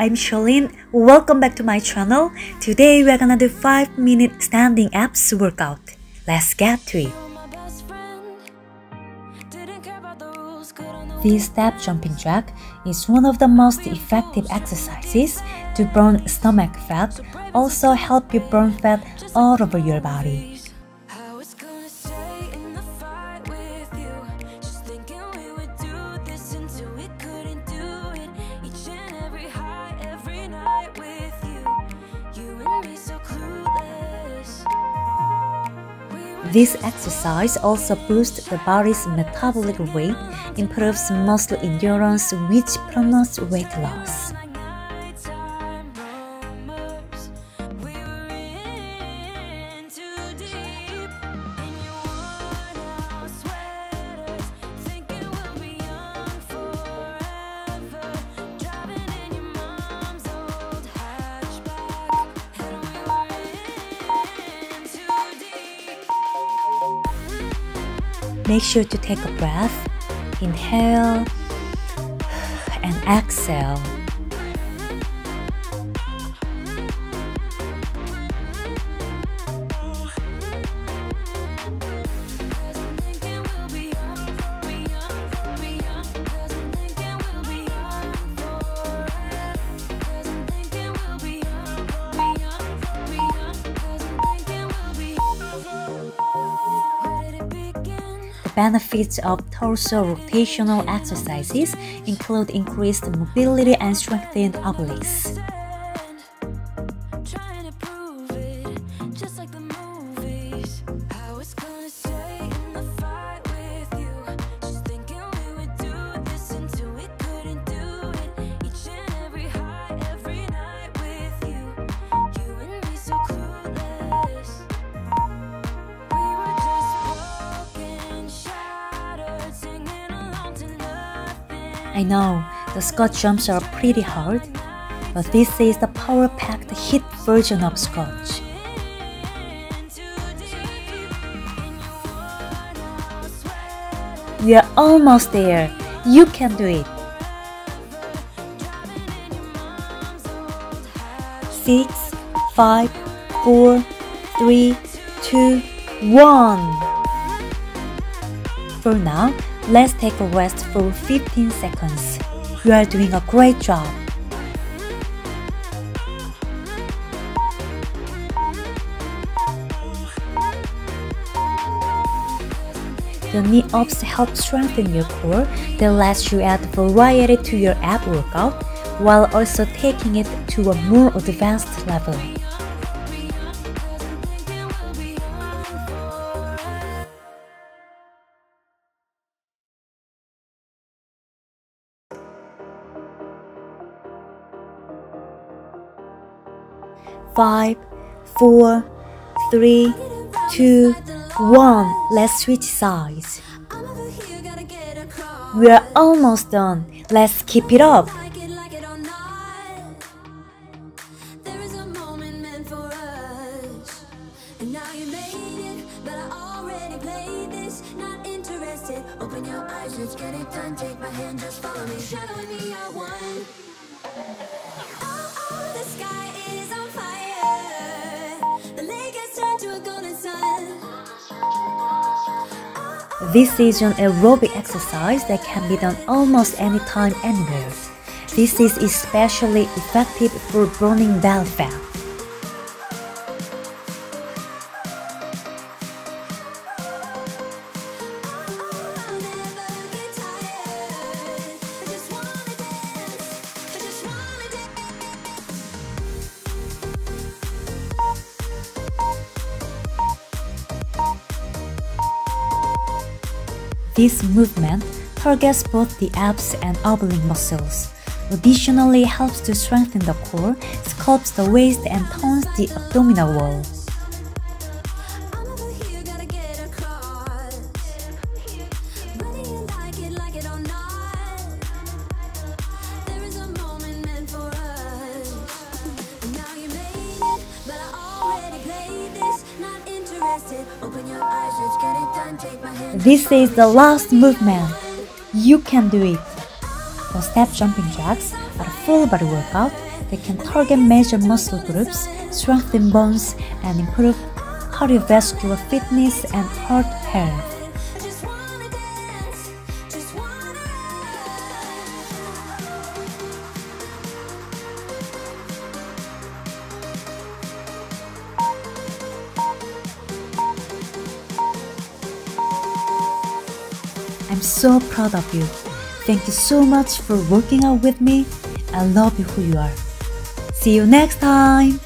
I'm Shirlyn. Welcome back to my channel. Today we're gonna do 5 minute standing abs workout. Let's get to it. This step jumping jack is one of the most effective exercises to burn stomach fat, also help you burn fat all over your body. This exercise also boosts the body's metabolic rate, improves muscle endurance, which promotes weight loss. Make sure to take a breath, inhale, and exhale. Benefits of torso rotational exercises include increased mobility and strengthened obliques. I know, the squat jumps are pretty hard, but this is the power-packed HIIT version of. We are almost there. You can do it. Six, five, four, three, two, one. For now, Let's take a rest for 15 seconds. You are doing a great job. The knee-ups help strengthen your core that lets you add variety to your ab workout while also taking it to a more advanced level. Five, four, three, two, one. Let's switch sides. We are almost done. Let's keep it up. Like it like it all night. There is a moment meant for us. And now you made it, but I already played this. Not interested. Open your eyes, let's get it done. Take my hand, just follow me. Shadow me, I won. This is an aerobic exercise that can be done almost anytime, anywhere. This is especially effective for burning bad fat. This movement targets both the abs and oblique muscles. Additionally, helps to strengthen the core, sculpts the waist, and tones the abdominal wall. This is the last movement. You can do it. For step jumping jacks, are a full body workout that can target major muscle groups, strengthen bones, and improve cardiovascular fitness and heart health. I'm so proud of you. Thank you so much for working out with me. I love you who you are. See you next time!